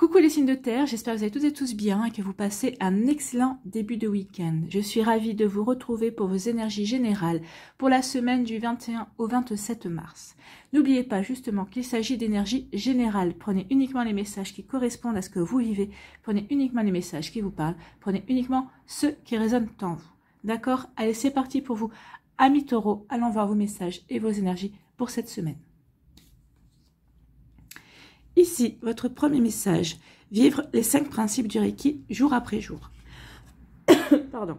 Coucou les signes de terre, j'espère que vous allez toutes et tous bien et que vous passez un excellent début de week-end. Je suis ravie de vous retrouver pour vos énergies générales pour la semaine du 21 au 27 mars. N'oubliez pas justement qu'il s'agit d'énergie générale. Prenez uniquement les messages qui correspondent à ce que vous vivez. Prenez uniquement les messages qui vous parlent. Prenez uniquement ceux qui résonnent en vous. D'accord? Allez, c'est parti pour vous. Amis taureaux, allons voir vos messages et vos énergies pour cette semaine. Ici, votre premier message, vivre les cinq principes du Reiki jour après jour. Pardon.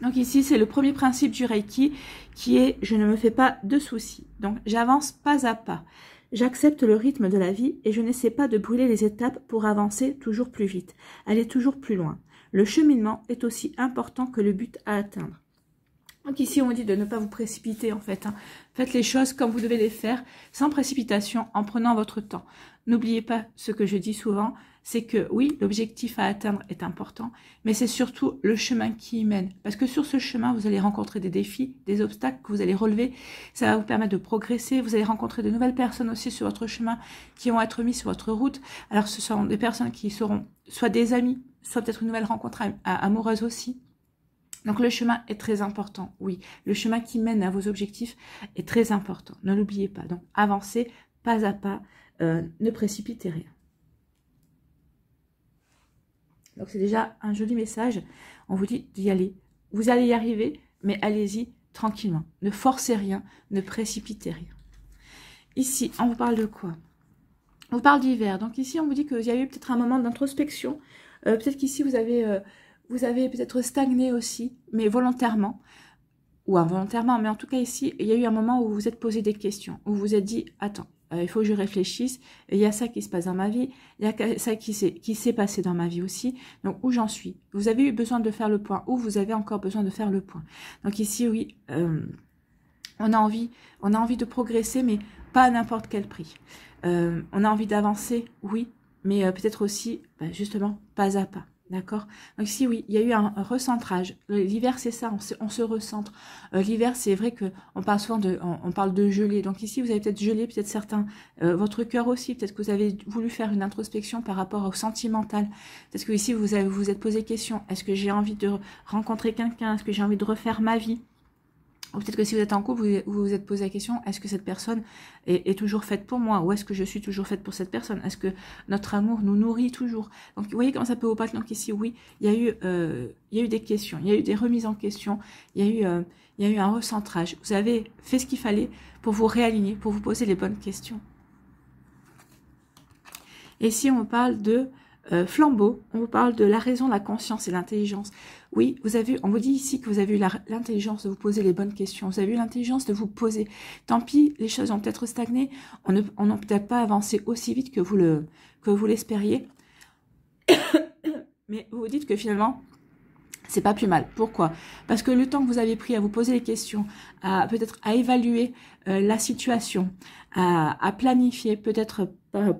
Donc ici, c'est le premier principe du Reiki qui est « je ne me fais pas de soucis ». Donc j'avance pas à pas. J'accepte le rythme de la vie et je n'essaie pas de brûler les étapes pour avancer toujours plus vite, aller toujours plus loin. Le cheminement est aussi important que le but à atteindre. Donc ici, on dit de ne pas vous précipiter en fait. Hein. Faites les choses comme vous devez les faire, sans précipitation, en prenant votre temps. N'oubliez pas ce que je dis souvent, c'est que oui, l'objectif à atteindre est important, mais c'est surtout le chemin qui y mène. Parce que sur ce chemin, vous allez rencontrer des défis, des obstacles que vous allez relever. Ça va vous permettre de progresser. Vous allez rencontrer de nouvelles personnes aussi sur votre chemin qui vont être mis sur votre route. Alors ce sont des personnes qui seront soit des amis, soit peut-être une nouvelle rencontre amoureuse aussi donc le chemin est très important, oui. Le chemin qui mène à vos objectifs est très important. Ne l'oubliez pas. Donc avancez pas à pas, euh, ne précipitez rien. Donc c'est déjà un joli message. On vous dit d'y aller. Vous allez y arriver, mais allez-y tranquillement. Ne forcez rien, ne précipitez rien. Ici, on vous parle de quoi? On vous parle d'hiver. Donc ici, on vous dit qu'il y a eu peut-être un moment d'introspection. Euh, peut-être qu'ici, vous avez... Euh, vous avez peut-être stagné aussi, mais volontairement ou involontairement, mais en tout cas ici, il y a eu un moment où vous vous êtes posé des questions, où vous vous êtes dit, attends, euh, il faut que je réfléchisse, il y a ça qui se passe dans ma vie, il y a ça qui s'est passé dans ma vie aussi, donc où j'en suis? Vous avez eu besoin de faire le point, ou vous avez encore besoin de faire le point? Donc ici, oui, euh, on, a envie, on a envie de progresser, mais pas à n'importe quel prix. Euh, on a envie d'avancer, oui, mais peut-être aussi, bah, justement, pas à pas. D'accord? Donc ici, oui, il y a eu un, recentrage. L'hiver, c'est ça, on se, recentre. Euh, l'hiver, c'est vrai que on parle souvent de, on, parle de gelée. Donc ici, vous avez peut-être gelé, peut-être certains, euh, votre cœur aussi. Peut-être que vous avez voulu faire une introspection par rapport au sentimental. Peut-être que ici, vous avez, vous êtes posé question. Est-ce que j'ai envie de rencontrer quelqu'un? Est-ce que j'ai envie de refaire ma vie? Ou peut-être que si vous êtes en couple, vous vous, êtes posé la question, est-ce que cette personne est, toujours faite pour moi? Ou est-ce que je suis toujours faite pour cette personne? Est-ce que notre amour nous nourrit toujours? Donc, vous voyez comment ça peut paraître Donc ici, oui, il y, a eu, euh, il y a eu des questions, il y a eu des remises en question, il y a eu, euh, il y a eu un recentrage. Vous avez fait ce qu'il fallait pour vous réaligner, pour vous poser les bonnes questions. Et si on parle de euh, flambeau, on vous parle de la raison, la conscience et l'intelligence. Oui, vous avez, on vous dit ici que vous avez eu l'intelligence de vous poser les bonnes questions. Vous avez eu l'intelligence de vous poser. Tant pis, les choses ont peut-être stagné. On n'a peut-être pas avancé aussi vite que vous le que vous l'espériez. Mais vous vous dites que finalement, c'est pas plus mal. Pourquoi? Parce que le temps que vous avez pris à vous poser les questions, à peut-être à évaluer euh, la situation, à, à planifier peut-être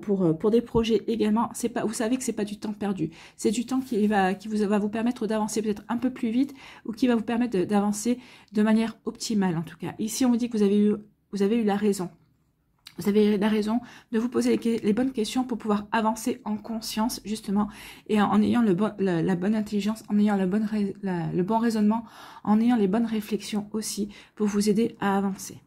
pour, euh, pour des projets également, c'est pas, vous savez que c'est pas du temps perdu. C'est du temps qui va, qui vous, va vous permettre d'avancer peut-être un peu plus vite ou qui va vous permettre d'avancer de manière optimale en tout cas. Ici, on vous dit que vous avez eu, vous avez eu la raison. Vous avez la raison de vous poser les, bonnes questions pour pouvoir avancer en conscience, justement, et en, ayant le bon, la, bonne intelligence, en ayant la bonne, le bon raisonnement, en ayant les bonnes réflexions aussi pour vous aider à avancer.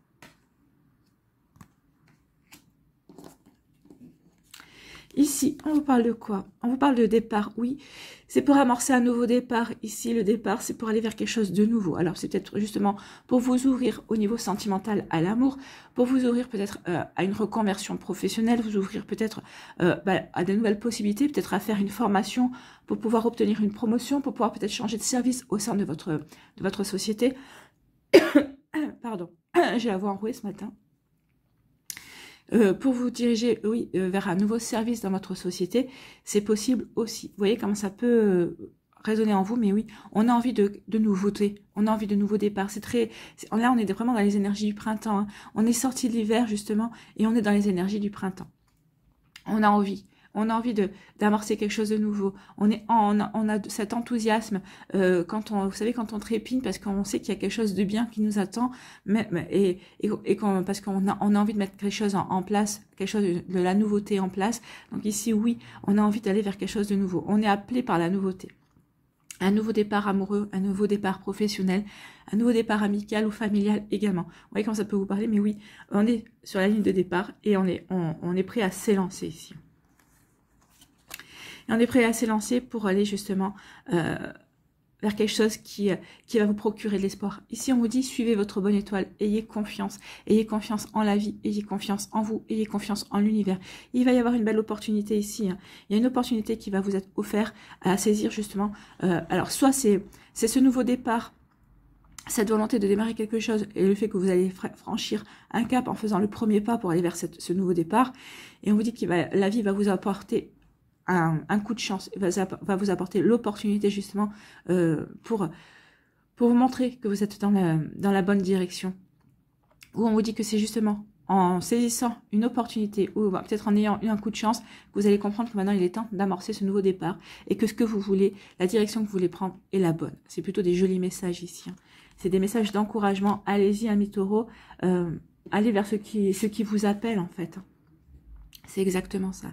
Ici, on vous parle de quoi? On vous parle de départ, oui. C'est pour amorcer un nouveau départ. Ici, le départ, c'est pour aller vers quelque chose de nouveau. Alors, c'est peut-être justement pour vous ouvrir au niveau sentimental à l'amour, pour vous ouvrir peut-être euh, à une reconversion professionnelle, vous ouvrir peut-être euh, bah, à de nouvelles possibilités, peut-être à faire une formation pour pouvoir obtenir une promotion, pour pouvoir peut-être changer de service au sein de votre, de votre société. Pardon, j'ai la voix enrouée ce matin. Euh, pour vous diriger, oui, euh, vers un nouveau service dans votre société, c'est possible aussi. Vous voyez comment ça peut euh, résonner en vous, mais oui, on a envie de, de nouveautés, on a envie de nouveaux départs. C'est très, là, on est vraiment dans les énergies du printemps. Hein. On est sorti de l'hiver justement, et on est dans les énergies du printemps. On a envie, on a envie de d'amorcer quelque chose de nouveau. On est, on a, on a cet enthousiasme euh, quand on, vous savez, quand on trépigne parce qu'on sait qu'il y a quelque chose de bien qui nous attend, et, et, et parce qu'on a, on a envie de mettre quelque chose en, place, quelque chose de, de la nouveauté en place. Donc ici, oui, on a envie d'aller vers quelque chose de nouveau. On est appelé par la nouveauté un nouveau départ amoureux, un nouveau départ professionnel, un nouveau départ amical ou familial également. Vous voyez comment ça peut vous parler, mais oui, on est sur la ligne de départ et on est, on, est prêt à s'élancer ici. Et on est prêt à s'élancer pour aller justement euh, vers quelque chose qui, euh, qui va vous procurer de l'espoir. Ici, on vous dit, suivez votre bonne étoile, ayez confiance, ayez confiance en la vie, ayez confiance en vous, ayez confiance en l'univers. Il va y avoir une belle opportunité ici. Hein. Il y a une opportunité qui va vous être offerte à saisir justement. Euh, alors, soit c'est c'est ce nouveau départ cette volonté de démarrer quelque chose et le fait que vous allez franchir un cap en faisant le premier pas pour aller vers ce nouveau départ. Et on vous dit que la vie va vous apporter un, coup de chance, va, vous apporter l'opportunité justement euh, pour, pour vous montrer que vous êtes dans la, dans la bonne direction. Ou on vous dit que c'est justement en saisissant une opportunité ou peut-être en ayant eu un coup de chance, que vous allez comprendre que maintenant il est temps d'amorcer ce nouveau départ et que ce que vous voulez, la direction que vous voulez prendre est la bonne. C'est plutôt des jolis messages ici. Hein. C'est des messages d'encouragement. Allez-y, ami taureau. Euh, allez vers qui, ce qui vous appelle en fait. C'est exactement ça.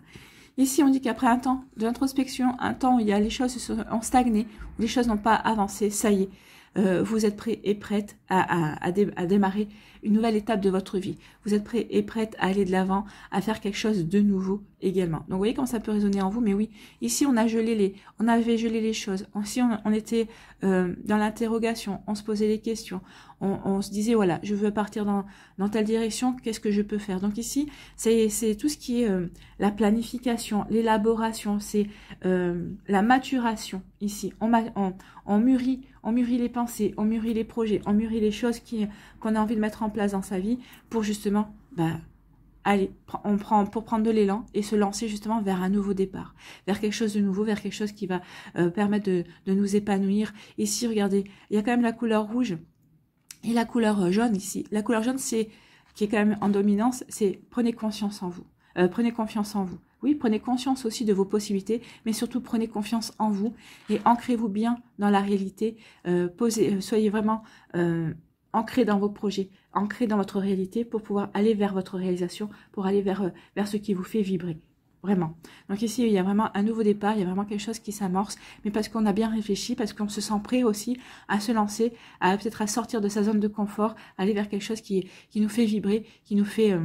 Ici, on dit qu'après un temps d'introspection, un temps où il y a les choses ont stagné, où les choses n'ont pas avancé, ça y est, euh, vous êtes prêt et prête à, démarrer une nouvelle étape de votre vie. Vous êtes prêt et prête à aller de l'avant, à faire quelque chose de nouveau également. Donc vous voyez comment ça peut résonner en vous, mais oui, ici on a gelé les, avait gelé les choses. Ici on, était euh, dans l'interrogation, on se posait des questions, on, se disait voilà, je veux partir dans, dans telle direction, qu'est-ce que je peux faire? Donc ici c'est tout ce qui est euh, la planification, l'élaboration, c'est la maturation ici. On, on, on mûrit, on mûrit les pensées, on mûrit les projets, on mûrit les choses qu'on a envie de mettre en place dans sa vie pour justement, bah, allez, on prend pour prendre de l'élan et se lancer justement vers un nouveau départ, vers quelque chose de nouveau, vers quelque chose qui va euh, permettre de, de, nous épanouir. Ici, regardez, il y a quand même la couleur rouge et la couleur euh, jaune ici. La couleur jaune, c'est qui est quand même en dominance, c'est prenez conscience en vous, euh, prenez confiance en vous. Oui, prenez conscience aussi de vos possibilités, mais surtout prenez confiance en vous et ancrez-vous bien dans la réalité. Euh, posez, soyez vraiment euh, ancrés dans vos projets, ancrés dans votre réalité pour pouvoir aller vers votre réalisation, pour aller vers, vers ce qui vous fait vibrer. Vraiment. Donc ici, il y a vraiment un nouveau départ, il y a vraiment quelque chose qui s'amorce, mais parce qu'on a bien réfléchi, parce qu'on se sent prêt aussi à se lancer, à peut-être à sortir de sa zone de confort, aller vers quelque chose qui, qui nous fait vibrer, qui nous fait,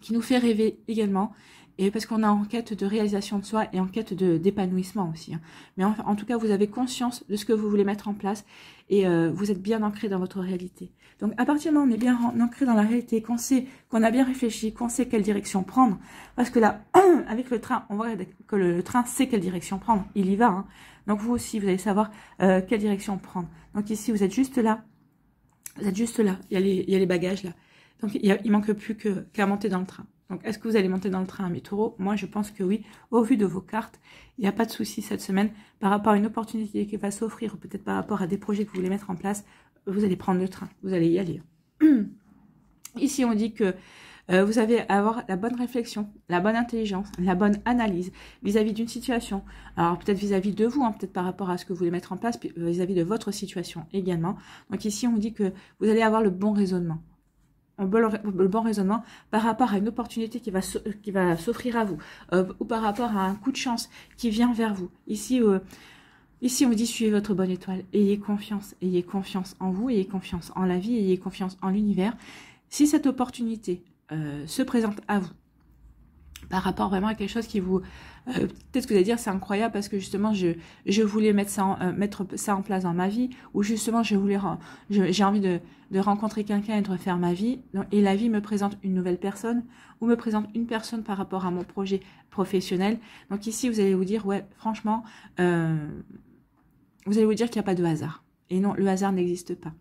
qui nous fait rêver également et parce qu'on est en quête de réalisation de soi et en quête d'épanouissement aussi. Hein. Mais en, tout cas, vous avez conscience de ce que vous voulez mettre en place et euh, vous êtes bien ancré dans votre réalité. Donc, à partir du moment où on est bien ancré dans la réalité, qu'on sait, qu'on a bien réfléchi, qu'on sait quelle direction prendre, parce que là, avec le train, on voit que le, train sait quelle direction prendre, il y va. Hein. Donc, vous aussi, vous allez savoir euh, quelle direction prendre. Donc, ici, vous êtes juste là, vous êtes juste là, il y a les, il y a les bagages là. Donc, il, ne manque plus qu'à monter dans le train. Donc, est-ce que vous allez monter dans le train, mes taureaux Moi, je pense que oui. Au vu de vos cartes, il n'y a pas de souci cette semaine par rapport à une opportunité qui va s'offrir, ou peut-être par rapport à des projets que vous voulez mettre en place. Vous allez prendre le train, vous allez y aller. Ici, on dit que euh, vous allez avoir la bonne réflexion, la bonne intelligence, la bonne analyse vis-à-vis d'une situation. Alors peut-être vis-à-vis de vous, hein, peut-être par rapport à ce que vous voulez mettre en place, vis-à-vis -vis de votre situation également. Donc ici, on dit que vous allez avoir le bon raisonnement le bon raisonnement par rapport à une opportunité qui va qui va s'offrir à vous euh, ou par rapport à un coup de chance qui vient vers vous. Ici, euh, ici on vous dit suivez votre bonne étoile, ayez confiance, ayez confiance en vous, ayez confiance en la vie, ayez confiance en l'univers. Si cette opportunité euh, se présente à vous, par rapport vraiment à quelque chose qui vous... Euh, peut-être que vous allez dire c'est incroyable parce que justement je, je voulais mettre ça, en, euh, mettre ça en place dans ma vie ou justement je voulais j'ai envie de, de rencontrer quelqu'un et de refaire ma vie et la vie me présente une nouvelle personne ou me présente une personne par rapport à mon projet professionnel. Donc ici vous allez vous dire ouais franchement euh, vous allez vous dire qu'il n'y a pas de hasard. Et non, le hasard n'existe pas.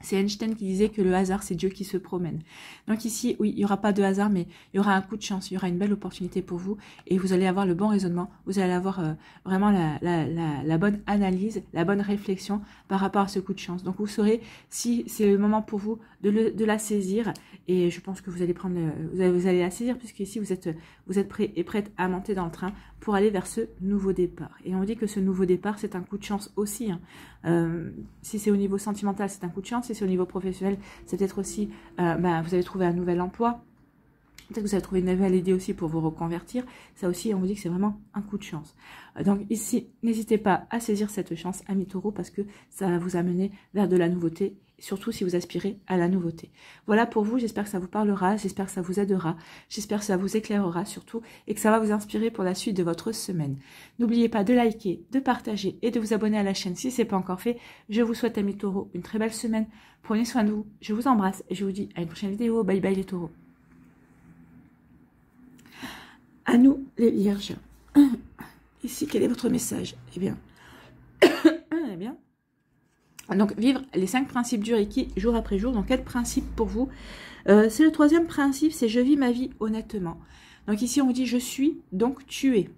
C'est Einstein qui disait que le hasard, c'est Dieu qui se promène. Donc ici, oui, il n'y aura pas de hasard, mais il y aura un coup de chance, il y aura une belle opportunité pour vous et vous allez avoir le bon raisonnement, vous allez avoir euh, vraiment la, bonne analyse, la bonne réflexion par rapport à ce coup de chance. Donc vous saurez si c'est le moment pour vous de, la saisir et je pense que vous allez la saisir puisque ici vous êtes, vous prêt et prête à monter dans le train pour aller vers ce nouveau départ. Et on dit que ce nouveau départ, c'est un coup de chance aussi. Hein. Euh, si c'est au niveau sentimental, c'est un coup de chance. Si au niveau professionnel, c'est peut-être aussi, euh, bah, vous avez trouvé un nouvel emploi. Peut-être que vous avez trouvé une nouvelle idée aussi pour vous reconvertir. Ça aussi, on vous dit que c'est vraiment un coup de chance. Euh, donc ici, n'hésitez pas à saisir cette chance, ami taureau, parce que ça va vous amener vers de la nouveauté, surtout si vous aspirez à la nouveauté. Voilà pour vous, j'espère que ça vous parlera, j'espère que ça vous aidera, j'espère que ça vous éclairera surtout, et que ça va vous inspirer pour la suite de votre semaine. N'oubliez pas de liker, de partager et de vous abonner à la chaîne si ce n'est pas encore fait. Je vous souhaite, ami taureau, une très belle semaine. Prenez soin de vous, je vous embrasse et je vous dis à une prochaine vidéo. Bye bye les taureaux. À nous, les vierges. Ici, quel est votre message? Eh bien, donc vivre les cinq principes du Reiki jour après jour. Donc quatre principes pour vous? Euh, c'est le troisième principe, c'est je vis ma vie honnêtement. Donc ici, on vous dit je suis, donc tu es.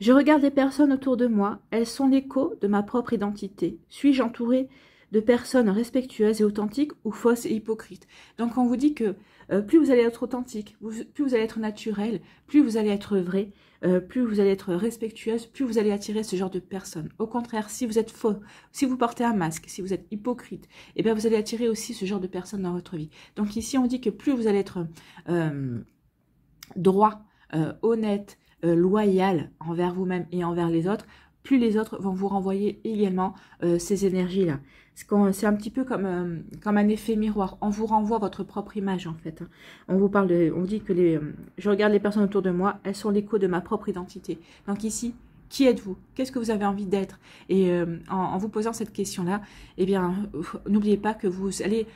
Je regarde les personnes autour de moi, elles sont l'écho de ma propre identité. Suis-je entouré de personnes respectueuses et authentiques ou fausses et hypocrites? Donc on vous dit que euh, plus vous allez être authentique, plus vous allez être naturel, plus vous allez être vrai, euh, plus vous allez être respectueuse, plus vous allez attirer ce genre de personnes. Au contraire, si vous êtes faux, si vous portez un masque, si vous êtes hypocrite, eh bien vous allez attirer aussi ce genre de personnes dans votre vie. Donc ici, on dit que plus vous allez être euh, droit, honnête, loyal envers vous-même et envers les autres, plus les autres vont vous renvoyer également ces énergies-là. C'est un petit peu comme, euh, comme un effet miroir. On vous renvoie votre propre image, en fait. Hein. On vous parle de... On dit que les, euh, je regarde les personnes autour de moi, elles sont l'écho de ma propre identité. Donc ici, qui êtes-vous? Qu'est-ce que vous avez envie d'être? Et euh, en, vous posant cette question-là, eh bien, n'oubliez pas que vous allez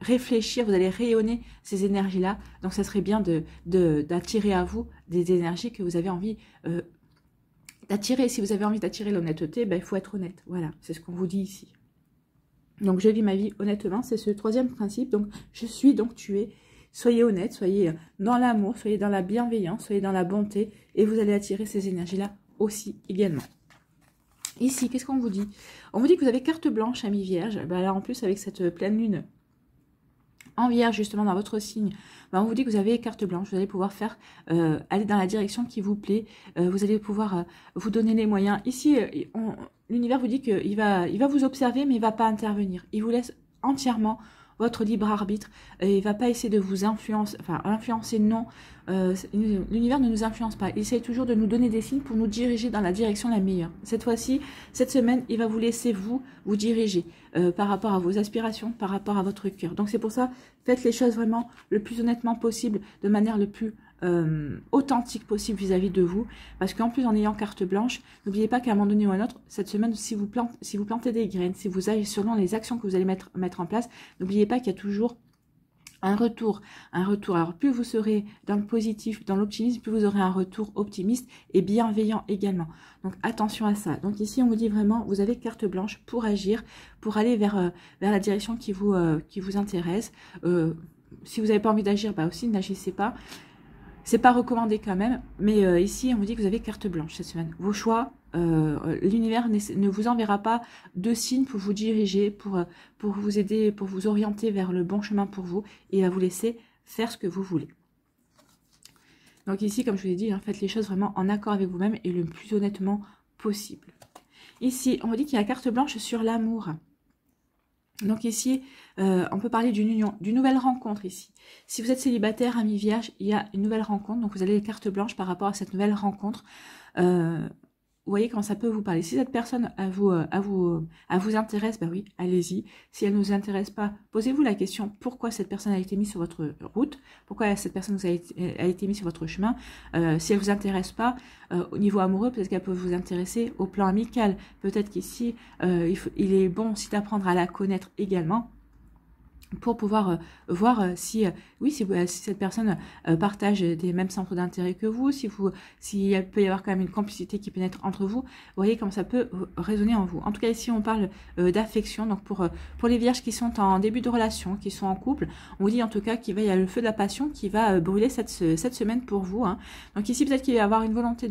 réfléchir, vous allez rayonner ces énergies-là. Donc, ça serait bien d'attirer de, d'attirer à vous des énergies que vous avez envie d'attirer. Si vous avez envie d'attirer l'honnêteté, ben, il faut être honnête. Voilà, c'est ce qu'on vous dit ici. Donc, je vis ma vie honnêtement, c'est ce troisième principe. Donc, je suis, donc tu. Soyez honnête, soyez dans l'amour, soyez dans la bienveillance, soyez dans la bonté, et vous allez attirer ces énergies-là aussi également. Ici, qu'est-ce qu'on vous dit? On vous dit que vous avez carte blanche, ami vierge. Ben là, en plus, avec cette pleine lune en vierge, justement, dans votre signe, ben on vous dit que vous avez carte blanche. Vous allez pouvoir faire, euh, aller dans la direction qui vous plaît. Euh, vous allez pouvoir euh, vous donner les moyens. Ici, l'univers vous dit qu'il va, il va vous observer, mais il va pas intervenir. Il vous laisse entièrement votre libre arbitre. Et il va pas essayer de vous influencer, enfin influencer, non. Euh, l'univers ne nous influence pas. Il essaie toujours de nous donner des signes pour nous diriger dans la direction la meilleure. Cette fois-ci, cette semaine, il va vous laisser vous vous diriger euh, par rapport à vos aspirations, par rapport à votre cœur. Donc c'est pour ça, faites les choses vraiment le plus honnêtement possible, de manière le plus euh, authentique possible vis-à-vis de vous. Parce qu'en plus, en ayant carte blanche, n'oubliez pas qu'à un moment donné ou à un autre, cette semaine, si vous, plantez, si vous plantez des graines, si vous allez selon les actions que vous allez mettre, en place, n'oubliez pas qu'il y a toujours un retour, un retour. Alors plus vous serez dans le positif, dans l'optimisme, plus vous aurez un retour optimiste et bienveillant également. Donc attention à ça. Donc ici on vous dit vraiment, vous avez carte blanche pour agir, pour aller vers, euh, la direction qui vous, euh, qui vous intéresse. si vous n'avez pas envie d'agir, bah aussi n'agissez pas. C'est pas recommandé quand même, mais euh, ici on vous dit que vous avez carte blanche cette semaine. Vos choix, euh, l'univers ne vous enverra pas de signes pour vous diriger, pour, euh, vous aider, pour vous orienter vers le bon chemin pour vous, et va vous laisser faire ce que vous voulez. Donc ici, comme je vous l'ai dit, hein, faites les choses vraiment en accord avec vous-même et le plus honnêtement possible. Ici, on vous dit qu'il y a carte blanche sur l'amour. Donc ici, euh, on peut parler d'une union, d'une nouvelle rencontre ici. Si vous êtes célibataire, ami vierge, il y a une nouvelle rencontre. Donc vous avez les cartes blanches par rapport à cette nouvelle rencontre. Euh, vous voyez quand ça peut vous parler. Si cette personne à vous, euh, à vous, à vous intéresse, ben oui, allez-y. Si elle ne vous intéresse pas, posez-vous la question pourquoi cette personne a été mise sur votre route, pourquoi cette personne a été, mise sur votre chemin? Euh, si elle vous intéresse pas euh, au niveau amoureux, peut-être qu'elle peut vous intéresser au plan amical. Peut-être qu'ici, il, il est bon aussi d'apprendre à la connaître également pour pouvoir euh, voir euh, si, euh, oui, si, cette personne partage des mêmes centres d'intérêt que vous, si vous, s'il peut y avoir quand même une complicité qui pénètre entre vous, voyez comment ça peut résonner en vous. En tout cas, ici, on parle d'affection. Donc, pour, les vierges qui sont en début de relation, qui sont en couple, on vous dit en tout cas qu'il va y avoir le feu de la passion qui va brûler cette, semaine pour vous. Hein. Donc, ici, peut-être qu'il va y avoir une volonté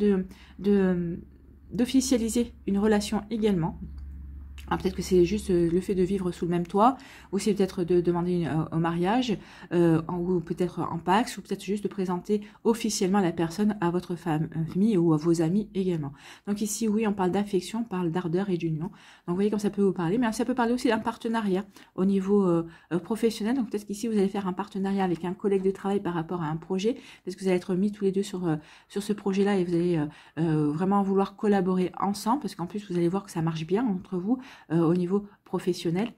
d'officialiser une relation également. Peut-être que c'est juste euh, le fait de vivre sous le même toit, ou c'est peut-être de demander euh, mariage, euh, ou peut-être en Pax, ou peut-être juste de présenter officiellement la personne à votre famille ou à vos amis également. Donc ici, oui, on parle d'affection, on parle d'ardeur et d'union. Donc vous voyez comme ça peut vous parler, mais ça peut parler aussi d'un partenariat au niveau professionnel. Donc peut-être qu'ici, vous allez faire un partenariat avec un collègue de travail par rapport à un projet, parce que vous allez être mis tous les deux sur, sur ce projet-là et vous allez vraiment vouloir collaborer ensemble, parce qu'en plus, vous allez voir que ça marche bien entre vous. Euh, au niveau professionnel.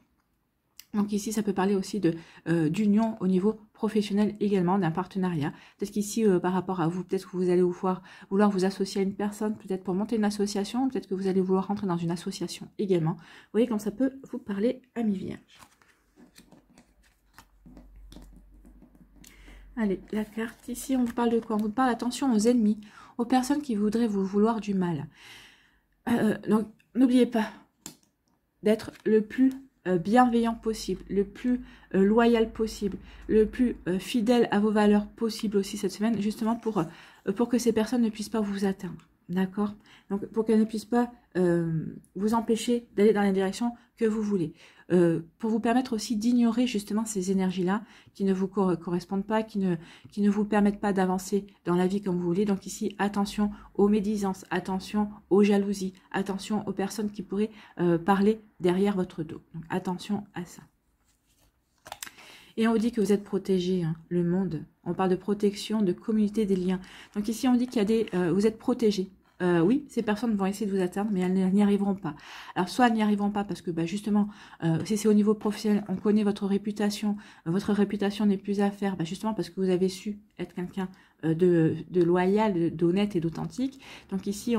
Donc ici, ça peut parler aussi euh, d'union au niveau professionnel également, d'un partenariat. Peut-être qu'ici, euh, par rapport à vous, peut-être que vous allez vouloir, vouloir vous associer à une personne, peut-être pour monter une association, peut-être que vous allez vouloir rentrer dans une association également. Vous voyez comme ça peut vous parler mi-vierge. Allez, la carte ici, on vous parle de quoi? On vous parle attention aux ennemis, aux personnes qui voudraient vous vouloir du mal. donc, n'oubliez pas, d'être le plus euh, bienveillant possible, le plus euh, loyal possible, le plus euh, fidèle à vos valeurs possible aussi cette semaine, justement pour, pour que ces personnes ne puissent pas vous atteindre. D'accord Donc, pour qu'elles ne puissent pas vous empêcher d'aller dans la direction que vous voulez. Euh, pour vous permettre aussi d'ignorer justement ces énergies-là qui ne vous correspondent pas, qui ne, qui ne vous permettent pas d'avancer dans la vie comme vous voulez. Donc ici, attention aux médisances, attention aux jalousies, attention aux personnes qui pourraient euh, parler derrière votre dos. Donc attention à ça. Et on dit que vous êtes protégé, hein, le monde. On parle de protection, de communauté des liens. Donc ici, on dit qu'il y a des, euh, vous êtes protégé. Euh, oui, ces personnes vont essayer de vous atteindre, mais elles n'y arriveront pas. Alors, soit elles n'y arriveront pas parce que, bah, justement, euh, si c'est au niveau professionnel, on connaît votre réputation, euh, votre réputation n'est plus à faire, bah, justement parce que vous avez su être quelqu'un de, loyal, d'honnête et d'authentique. Donc ici,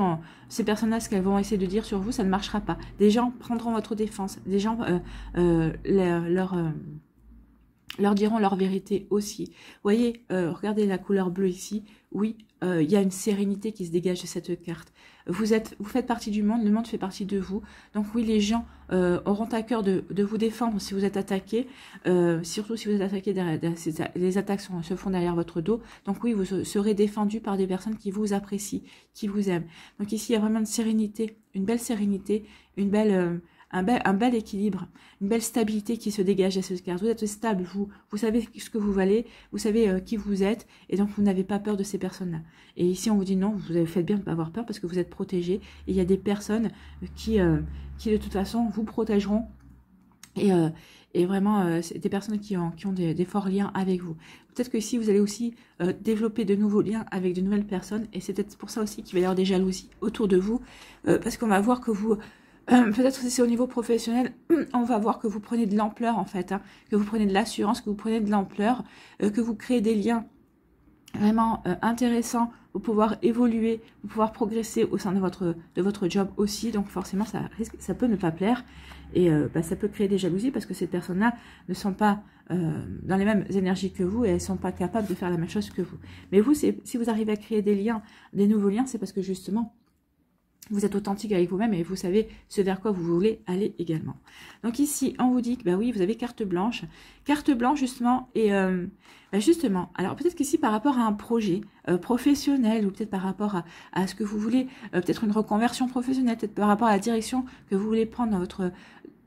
ces personnes-là, ce qu'elles vont essayer de dire sur vous, ça ne marchera pas. Des gens prendront votre défense, des gens leur leur diront leur vérité aussi. Voyez, regardez la couleur bleue ici. Oui, euh, il y a une sérénité qui se dégage de cette carte. Vous êtes, vous faites partie du monde, le monde fait partie de vous. Donc oui, les gens euh, auront à cœur de, vous défendre si vous êtes attaqué, euh, surtout si vous êtes attaqué derrière, les attaques se font derrière votre dos. Donc oui, vous serez défendu par des personnes qui vous apprécient, qui vous aiment. Donc ici, il y a vraiment une sérénité, une belle sérénité, une belle un bel, équilibre, une belle stabilité qui se dégage à ce carte. Vous êtes stable, vous, vous savez ce que vous valez, vous savez euh, qui vous êtes, et donc vous n'avez pas peur de ces personnes-là. Et ici, on vous dit non, vous avez fait bien de ne pas avoir peur parce que vous êtes protégé. Et il y a des personnes qui, euh, qui de toute façon, vous protégeront. Et, euh, et vraiment, c'est des personnes qui ont, qui ont des, forts liens avec vous. Peut-être que ici, vous allez aussi développer de nouveaux liens avec de nouvelles personnes. Et c'est peut-être pour ça aussi qu'il va y avoir des jalousies autour de vous. parce qu'on va voir que vous euh, peut-être que c'est au niveau professionnel, on va voir que vous prenez de l'ampleur en fait, hein, que vous prenez de l'assurance, que vous prenez de l'ampleur, euh, que vous créez des liens vraiment euh, intéressants pour pouvoir évoluer, pour pouvoir progresser au sein de votre de votre job aussi. Donc forcément, ça risque, ça peut ne pas plaire et bah, ça peut créer des jalousies parce que ces personnes-là ne sont pas dans les mêmes énergies que vous et elles sont pas capables de faire la même chose que vous. Mais vous, si vous arrivez à créer des liens, des nouveaux liens, c'est parce que justement vous êtes authentique avec vous-même et vous savez ce vers quoi vous voulez aller également. Donc ici, on vous dit que bah oui, vous avez carte blanche. Carte blanche justement, et euh, bah justement, alors peut-être qu'ici par rapport à un projet euh, professionnel ou peut-être par rapport à, ce que vous voulez, euh, peut-être une reconversion professionnelle, peut-être par rapport à la direction que vous voulez prendre dans votre...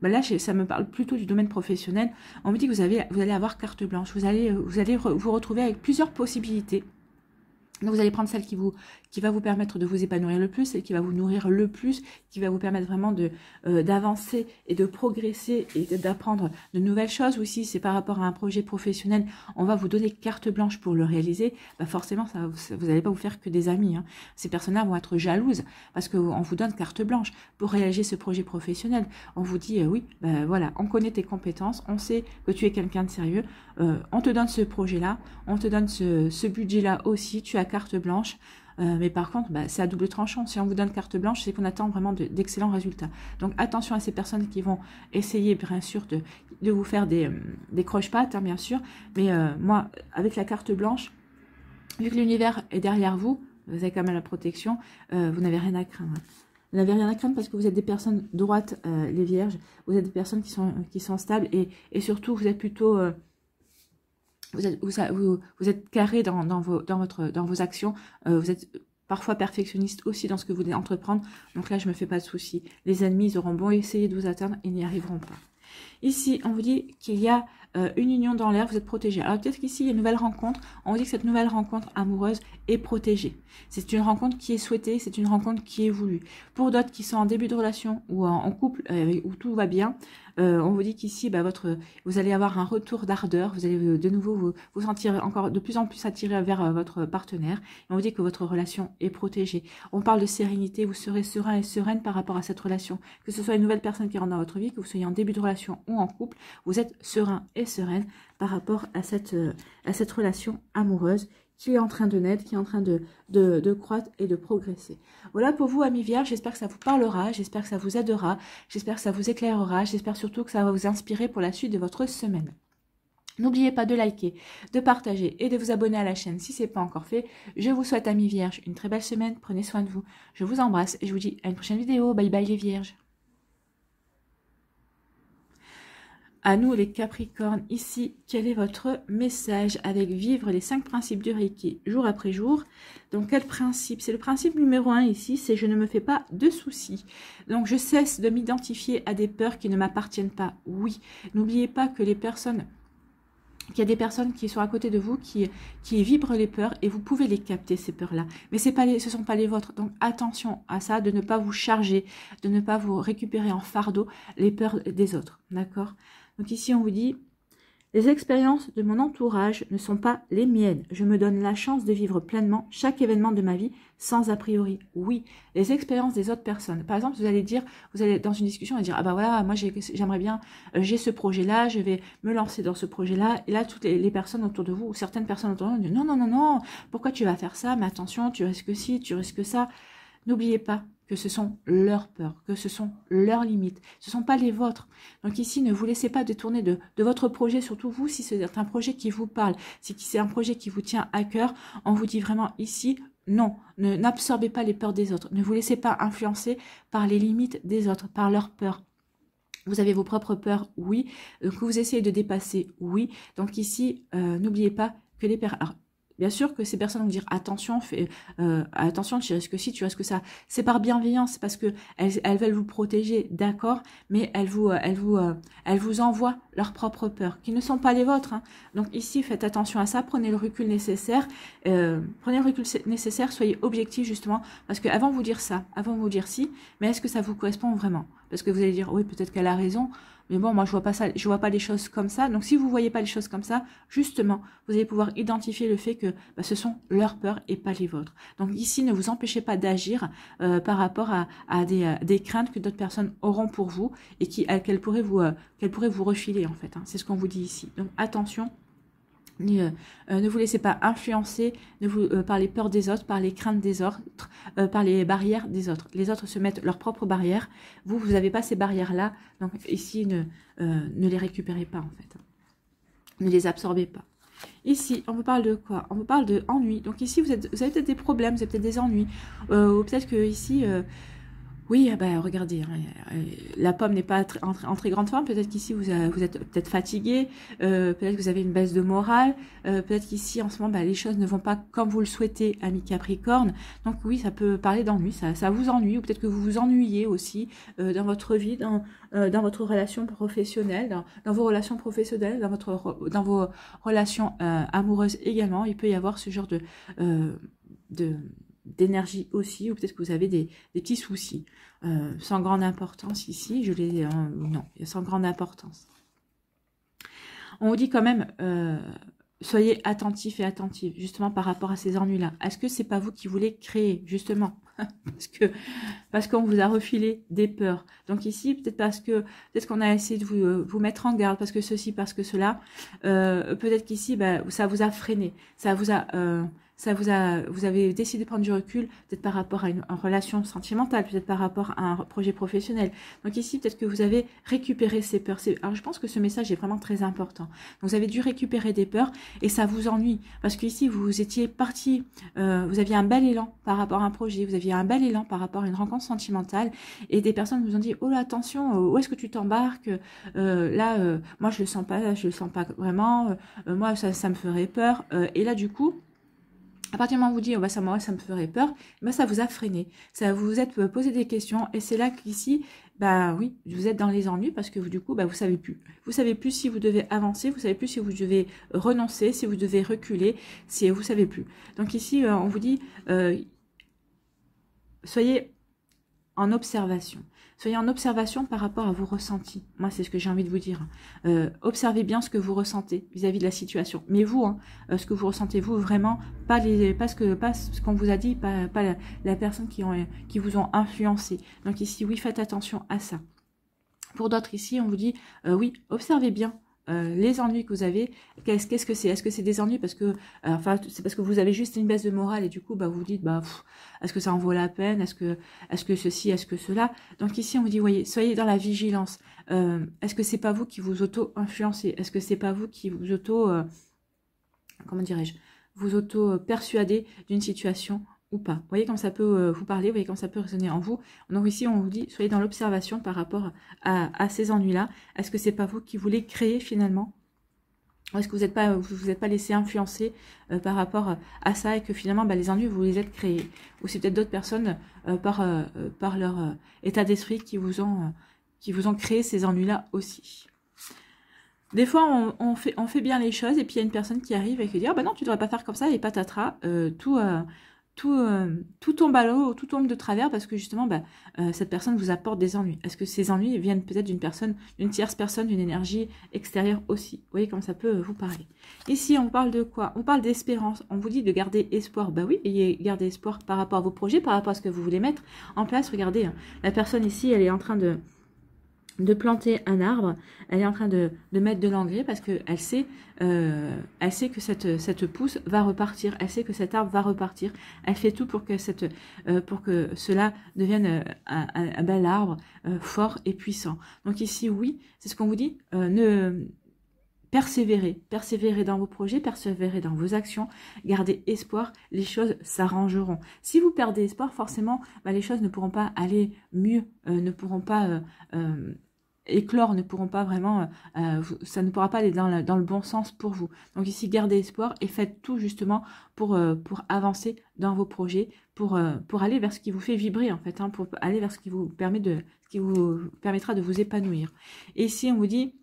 Bah là, ça me parle plutôt du domaine professionnel. On me dit que vous, avez, vous allez avoir carte blanche. Vous allez, vous allez vous retrouver avec plusieurs possibilités. Donc vous allez prendre celle qui vous qui va vous permettre de vous épanouir le plus, et qui va vous nourrir le plus, qui va vous permettre vraiment de euh, d'avancer et de progresser et d'apprendre de nouvelles choses. Ou si c'est par rapport à un projet professionnel, on va vous donner carte blanche pour le réaliser, bah forcément, ça, vous n'allez pas vous faire que des amis. Hein. Ces personnes-là vont être jalouses parce qu'on vous donne carte blanche pour réaliser ce projet professionnel. On vous dit, euh, oui, ben voilà, on connaît tes compétences, on sait que tu es quelqu'un de sérieux, euh, on te donne ce projet-là, on te donne ce, ce budget-là aussi, tu as carte blanche. mais par contre, bah, c'est à double tranchant. Si on vous donne carte blanche, c'est qu'on attend vraiment d'excellents résultats. Donc attention à ces personnes qui vont essayer, bien sûr, de, vous faire des, des croche-pattes, hein, bien sûr. Mais moi, avec la carte blanche, vu que l'univers est derrière vous, vous avez quand même la protection, vous n'avez rien à craindre. Vous n'avez rien à craindre parce que vous êtes des personnes droites, euh, les vierges. Vous êtes des personnes qui sont, qui sont stables et, et surtout, vous êtes plutôt... Vous, êtes, carré dans, vos, actions. Euh, vous êtes parfois perfectionniste aussi dans ce que vous voulez entreprendre. Donc là, je me fais pas de soucis. Les ennemis, ils auront beau essayer de vous atteindre, ils n'y arriveront pas. Ici, on vous dit qu'il y a euh, une union dans l'air, vous êtes protégé. Alors peut-être qu'ici, il y a une nouvelle rencontre. On vous dit que cette nouvelle rencontre amoureuse est protégée. C'est une rencontre qui est souhaitée, c'est une rencontre qui est voulue. Pour d'autres qui sont en début de relation ou en, couple, euh, où tout va bien, euh, on vous dit qu'ici, bah, vous allez avoir un retour d'ardeur, vous allez de nouveau vous, sentir encore de plus en plus attiré vers votre partenaire. on vous dit que votre relation est protégée. On parle de sérénité, vous serez serein et sereine par rapport à cette relation. Que ce soit une nouvelle personne qui rentre dans votre vie, que vous soyez en début de relation ou en couple, vous êtes serein et sereine par rapport à cette, à cette relation amoureuse qui est en train de naître, qui est en train de, de, croître et de progresser. Voilà pour vous, amis vierges. J'espère que ça vous parlera, j'espère que ça vous aidera, j'espère que ça vous éclairera, j'espère surtout que ça va vous inspirer pour la suite de votre semaine. N'oubliez pas de liker, de partager et de vous abonner à la chaîne si ce n'est pas encore fait. Je vous souhaite, amis vierges, une très belle semaine. Prenez soin de vous. Je vous embrasse et je vous dis à une prochaine vidéo. Bye bye les vierges. À nous les Capricornes, ici, quel est votre message avec vivre les cinq principes du Reiki jour après jour? Donc quel principe? C'est le principe numéro un ici, c'est je ne me fais pas de soucis. Donc je cesse de m'identifier à des peurs qui ne m'appartiennent pas. Oui, n'oubliez pas que les personnes qu'il y a des personnes qui sont à côté de vous qui, vibrent les peurs et vous pouvez les capter ces peurs-là. Mais ce ne sont pas les vôtres. Donc attention à ça, de ne pas vous charger, de ne pas vous récupérer en fardeau les peurs des autres. D'accord? Donc ici, on vous dit, les expériences de mon entourage ne sont pas les miennes. Je me donne la chance de vivre pleinement chaque événement de ma vie sans a priori. Oui, les expériences des autres personnes. Par exemple, vous allez dire, vous allez dans une discussion et dire, ah bah voilà, moi j'aimerais bien, euh, j'ai ce projet-là, je vais me lancer dans ce projet-là. Et là, toutes les, personnes autour de vous, ou certaines personnes autour de vous, disent, non, non, non, non, pourquoi tu vas faire ça? Mais attention, tu risques ci, tu risques ça. N'oubliez pas, que ce sont leurs peurs, que ce sont leurs limites, ce ne sont pas les vôtres. Donc ici, ne vous laissez pas détourner de, votre projet, surtout vous, si c'est un projet qui vous parle, si c'est un projet qui vous tient à cœur, on vous dit vraiment ici, non, n'absorbez pas les peurs des autres, ne vous laissez pas influencer par les limites des autres, par leurs peurs. Vous avez vos propres peurs, oui, que vous essayez de dépasser, oui. Donc ici, euh, n'oubliez pas que les peurs... Bien sûr que ces personnes vont dire attention, euh, attention, tu risques ci, tu risques ça. C'est par bienveillance, parce que elles, veulent vous protéger, d'accord, mais elles vous, euh, elles vous, euh, elles vous envoient leurs propres peurs, qui ne sont pas les vôtres. Hein. Donc ici, faites attention à ça, prenez le recul nécessaire, prenez le recul nécessaire, soyez objectif justement, parce qu'avant de vous dire ça, avant vous dire si, mais est-ce que ça vous correspond vraiment? Parce que vous allez dire oui, peut-être qu'elle a raison, mais bon, moi, je vois pas ça, je vois pas les choses comme ça. Donc, si vous voyez pas les choses comme ça, justement, vous allez pouvoir identifier le fait que bah, ce sont leurs peurs et pas les vôtres. Donc, ici, ne vous empêchez pas d'agir euh, par rapport à, euh, des, craintes que d'autres personnes auront pour vous et qui qu'elles pourraient vous euh, qu'elles pourraient vous refiler en fait. Hein. C'est ce qu'on vous dit ici. Donc, attention euh, euh, ne vous laissez pas influencer euh, par les peurs des autres, par les craintes des autres, par les barrières des autres. Les autres se mettent leurs propres barrières. Vous, vous n'avez pas ces barrières-là. Donc ici, ne, les récupérez pas en fait. Ne les absorbez pas. Ici, on vous parle de quoi? On vous parle de ennui. Donc ici, vous, vous avez peut-être des problèmes, vous avez peut-être des ennuis. ou peut-être que ici, oui, ben regardez, hein, euh, la pomme n'est pas en, très grande forme. Peut-être qu'ici vous, vous, êtes peut-être fatigué, euh, peut-être que vous avez une baisse de morale, euh, peut-être qu'ici en ce moment ben, les choses ne vont pas comme vous le souhaitez, ami Capricorne. Donc oui, ça peut parler d'ennui, ça, ça vous ennuie, ou peut-être que vous vous ennuyez aussi dans votre vie, dans, dans votre relation professionnelle, dans, vos relations professionnelles, dans votre dans vos relations amoureuses également. Il peut y avoir ce genre de de d'énergie aussi, ou peut-être que vous avez des, petits soucis. Euh, sans grande importance ici, je les... Euh, non, sans grande importance. On vous dit quand même, euh, soyez attentifs et attentifs, justement par rapport à ces ennuis-là. Est-ce que c'est pas vous qui voulez créer, justement? Parce que parce qu'on vous a refilé des peurs. Donc ici, peut-être parce que peut-être qu'on a essayé de vous, vous mettre en garde, parce que ceci, parce que cela. peut-être qu'ici, bah, ça vous a freiné, ça vous a ça vous a, vous avez décidé de prendre du recul, peut-être par rapport à une, relation sentimentale, peut-être par rapport à un projet professionnel. Donc ici, peut-être que vous avez récupéré ces peurs. Alors je pense que ce message est vraiment très important. vous avez dû récupérer des peurs et ça vous ennuie parce qu'ici vous étiez parti, euh, vous aviez un bel élan par rapport à un projet, vous aviez un bel élan par rapport à une rencontre sentimentale et des personnes vous ont dit oh là attention, euh, où est-ce que tu t'embarques? Euh, Là, moi je le sens pas, je le sens pas vraiment. moi ça, ça me ferait peur. et là du coup à partir du moment où vous dites, oh bah ça, ça me ferait peur, bah ça vous a freiné. Ça vous êtes posé des questions et c'est là qu'ici, bah oui, vous êtes dans les ennuis parce que vous, du coup, bah vous savez plus. Vous savez plus si vous devez avancer, vous savez plus si vous devez renoncer, si vous devez reculer, si vous savez plus. Donc ici, euh, on vous dit, euh, soyez en observation. Soyez en observation par rapport à vos ressentis. Moi, c'est ce que j'ai envie de vous dire. Euh, observez bien ce que vous ressentez vis-à-vis de la situation. Mais vous, hein, euh, ce que vous ressentez, vous, vraiment, pas, les, pas ce que pas ce qu'on vous a dit, pas, pas la, personne qui, ont, qui vous ont influencé. Donc ici, oui, faites attention à ça. Pour d'autres ici, on vous dit, euh, oui, observez bien euh, les ennuis que vous avez, qu'est-ce que c'est? Est-ce que c'est des ennuis parce que, euh, enfin, c'est parce que vous avez juste une baisse de morale et du coup, bah, vous dites, bah, est-ce que ça en vaut la peine? Est-ce que, est-ce que ceci, est-ce que cela? Donc ici, on vous dit, voyez, soyez dans la vigilance. Euh, est-ce que c'est pas vous qui vous auto-influencez? Est-ce que c'est pas vous qui vous auto, comment dirais-je, vous auto-persuadez d'une situation ou pas. Vous voyez comme ça peut euh, vous parler, vous voyez comme ça peut résonner en vous. Donc ici, on vous dit, soyez dans l'observation par rapport à, ces ennuis-là. Est-ce que c'est pas vous qui voulez créer finalement? Est-ce que vous n'êtes pas, vous, êtes pas laissé influencer euh, par rapport à ça et que finalement, bah, les ennuis, vous les êtes créés? Ou c'est peut-être d'autres personnes euh, par, leur état d'esprit qui vous ont qui créé ces ennuis-là aussi? Des fois, on, fait, on fait bien les choses et puis il y a une personne qui arrive et qui dit ah bah non, tu devrais pas faire comme ça et patatras, tout, tout, euh, tout tombe à l'eau, tout tombe de travers parce que justement, bah, euh, cette personne vous apporte des ennuis. Est-ce que ces ennuis viennent peut-être d'une personne, d'une tierce personne, d'une énergie extérieure aussi? Vous voyez comment ça peut vous parler. Ici, on parle de quoi? On parle d'espérance. On vous dit de garder espoir. Bah oui, ayez gardé espoir par rapport à vos projets, par rapport à ce que vous voulez mettre en place. Regardez, hein, la personne ici, elle est en train de de planter un arbre, elle est en train de, mettre de l'engrais parce qu'elle sait, euh, sait que cette, pousse va repartir, elle sait que cet arbre va repartir, elle fait tout pour que, euh, cela devienne euh, un, bel arbre fort et puissant. Donc ici, oui, c'est ce qu'on vous dit, ne persévérez, persévérez dans vos projets, persévérez dans vos actions, gardez espoir, les choses s'arrangeront. Si vous perdez espoir, forcément, bah, les choses ne pourront pas aller mieux, ne pourront pas éclore ne pourront pas vraiment, euh, euh, ça ne pourra pas aller dans, le bon sens pour vous. Donc ici, gardez espoir et faites tout justement pour, euh, pour avancer dans vos projets, pour, pour aller vers ce qui vous fait vibrer en fait, hein, pour aller vers ce qui vous permet de, ce qui vous permettra de vous épanouir. Et ici, on vous dit,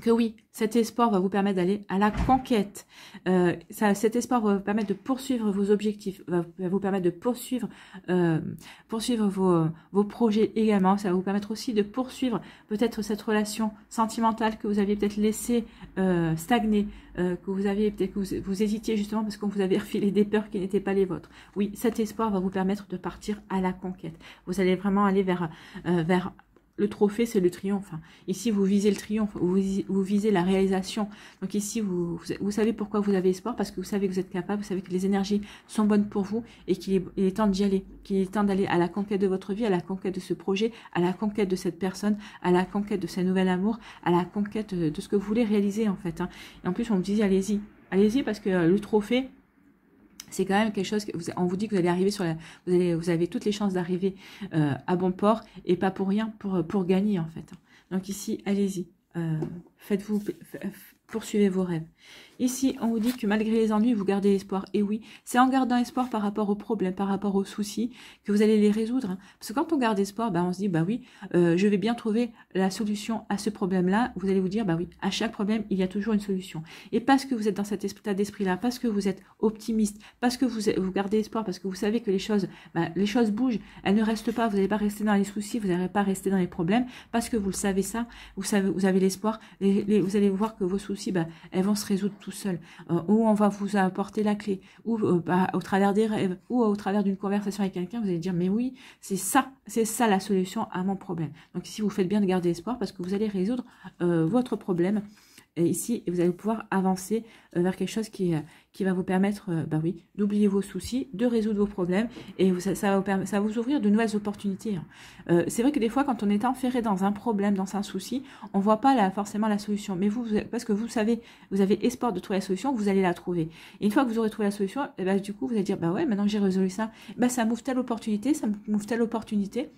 que oui, cet espoir va vous permettre d'aller à la conquête. Euh, cet espoir va vous permettre de poursuivre vos objectifs, va, vous permettre de poursuivre, euh, poursuivre vos, projets également. Ça va vous permettre aussi de poursuivre peut-être cette relation sentimentale que vous aviez peut-être laissé euh, stagner, que vous aviez peut-être que vous, hésitiez justement parce qu'on vous avait refilé des peurs qui n'étaient pas les vôtres. Oui, cet espoir va vous permettre de partir à la conquête. Vous allez vraiment aller vers, vers le trophée, c'est le triomphe. Ici, vous visez le triomphe, vous, visez la réalisation. Donc ici, vous, savez pourquoi vous avez espoir, parce que vous savez que vous êtes capable, vous savez que les énergies sont bonnes pour vous et qu'il est, temps d'y aller, qu'il est temps d'aller à la conquête de votre vie, à la conquête de ce projet, à la conquête de cette personne, à la conquête de ce nouvel amour, à la conquête de, ce que vous voulez réaliser en fait. Hein. Et en plus, on vous dit, allez-y, allez-y, parce que le trophée, c'est quand même quelque chose que vous, on vous dit que vous allez arriver sur la, vous, allez, vous avez toutes les chances d'arriver euh, à bon port et pas pour rien, pour, pour gagner en fait. Donc ici, allez-y, euh, faites-vous, poursuivez vos rêves. Ici, on vous dit que malgré les ennuis, vous gardez espoir. Et oui, c'est en gardant espoir par rapport aux problèmes, par rapport aux soucis, que vous allez les résoudre. Hein. Parce que quand on garde espoir, bah, on se dit, bah oui, euh, je vais bien trouver la solution à ce problème-là. Vous allez vous dire, bah oui, à chaque problème, il y a toujours une solution. Et parce que vous êtes dans cet état d'esprit-là, parce que vous êtes optimiste, parce que vous, vous gardez espoir, parce que vous savez que les choses, bah, les choses bougent, elles ne restent pas, vous n'allez pas rester dans les soucis, vous n'allez pas rester dans les problèmes, parce que vous le savez ça, vous savez, vous avez l'espoir, vous allez voir que vos soucis, bah, elles vont se résoudre tout seuls. Euh, ou on va vous apporter la clé, ou euh, bah, au travers des rêves, ou au travers d'une conversation avec quelqu'un, vous allez dire mais oui, c'est ça, c'est ça la solution à mon problème. Donc ici vous faites bien de garder espoir parce que vous allez résoudre euh, votre problème ici et vous allez pouvoir avancer vers quelque chose qui, qui va vous permettre, bah oui, d'oublier vos soucis, de résoudre vos problèmes et ça, va, vous ouvrir de nouvelles opportunités. Hein. c'est vrai que des fois, quand on est enferré dans un problème, dans un souci, on voit pas forcément la solution. Mais vous, parce que vous savez, vous avez espoir de trouver la solution, vous allez la trouver. Et une fois que vous aurez trouvé la solution, eh ben, du coup, vous allez dire, bah ouais, maintenant que j'ai résolu ça, bah, ça m'ouvre telle opportunité, ça m'ouvre telle opportunité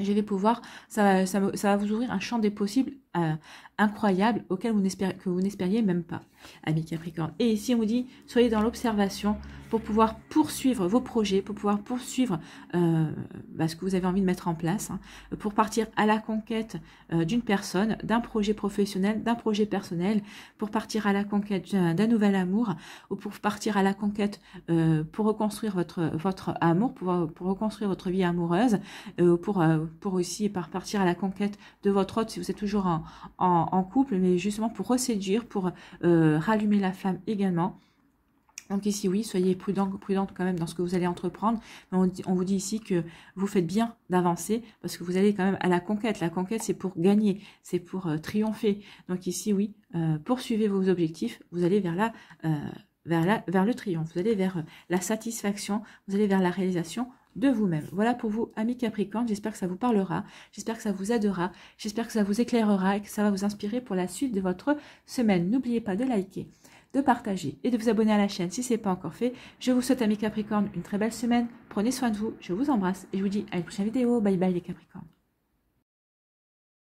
je vais pouvoir, ça, va vous ouvrir un champ des possibles euh, incroyable auquel vous que vous n'espériez même pas, amis Capricorne. Et ici, on vous dit, soyez dans l'observation pour pouvoir poursuivre vos projets, pour pouvoir poursuivre euh, bah, ce que vous avez envie de mettre en place, hein, pour partir à la conquête euh, d'une personne, d'un projet professionnel, d'un projet personnel, pour partir à la conquête d'un nouvel amour, ou pour partir à la conquête pour reconstruire votre, amour, pour, pour reconstruire votre vie amoureuse, pour, pour aussi partir à la conquête de votre autre si vous êtes toujours en, en, couple, mais justement pour reséduire, pour euh, rallumer la flamme également. Donc ici, oui, soyez prudent, prudente quand même dans ce que vous allez entreprendre. On, vous dit ici que vous faites bien d'avancer parce que vous allez quand même à la conquête. La conquête, c'est pour gagner, c'est pour euh, triompher. Donc ici, oui, euh, poursuivez vos objectifs. Vous allez vers la, vers la, vers le triomphe. Vous allez vers la satisfaction. Vous allez vers la réalisation de vous-même. Voilà pour vous, amis Capricorne. J'espère que ça vous parlera. J'espère que ça vous aidera. J'espère que ça vous éclairera et que ça va vous inspirer pour la suite de votre semaine. N'oubliez pas de liker, de partager et de vous abonner à la chaîne si ce n'est pas encore fait. Je vous souhaite, amis Capricorne, une très belle semaine. Prenez soin de vous. Je vous embrasse et je vous dis à une prochaine vidéo. Bye bye les Capricornes.